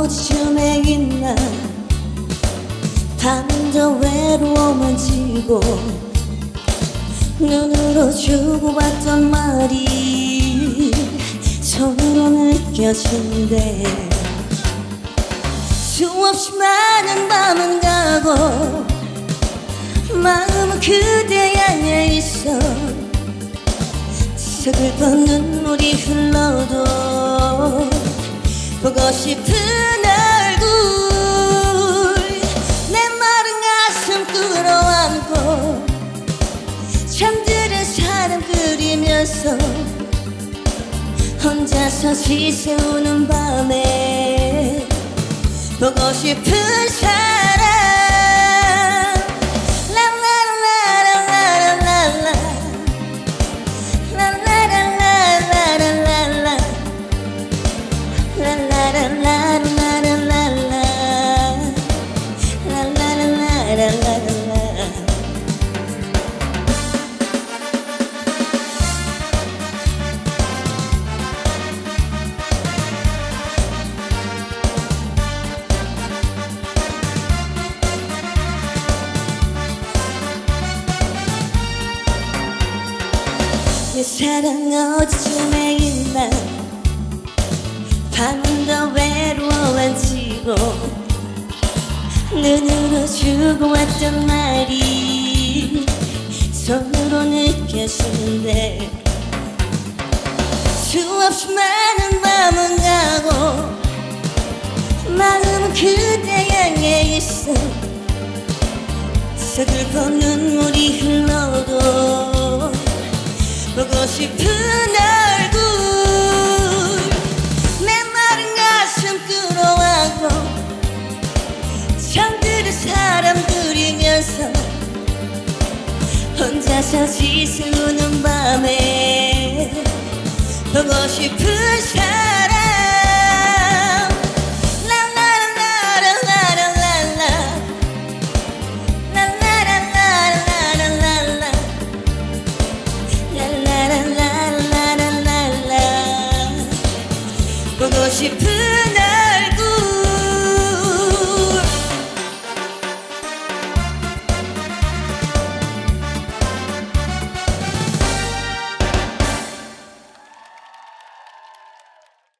어디쯤에 있나? 밤은 더 외로움만 지고 눈으로 주고받던 말이 손으로 느껴진대. 수없이 많은 밤은 가고 마음은 그대 안에 있어. 서글픈 눈물이 흘러도 보고 싶은 얼굴. 내 마른 가슴 끌어안고 잠들은 사람 그리면서 혼자서 지새우는 밤에 보고 싶은 사람 내 사랑 어디쯤에 있나? 밤은 더 외로워지고 눈으로 주고 왔던 말이 손으로 느껴지는데 수없이 많은 밤은 가고 마음은 그대 향해 있어 서글픈 눈물이 보고 싶은 얼굴. 내 마른 가슴 끌어안고 잠들은 사람 그리면서 혼자서 지새우는 밤에 보고 싶은 사람